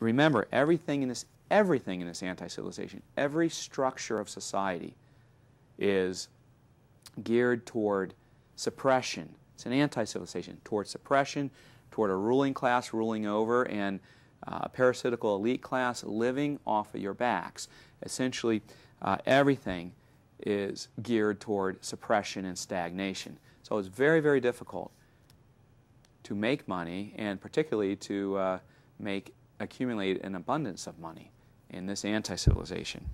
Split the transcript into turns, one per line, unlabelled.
remember, everything in this, everything in this anti-civilization, every structure of society is geared toward suppression. It's an anti-civilization, toward suppression, toward a ruling class ruling over, and uh, a parasitical elite class living off of your backs. Essentially, uh, everything is geared toward suppression and stagnation. So it's very, very difficult to make money and particularly to uh, make accumulate an abundance of money in this anti-civilization.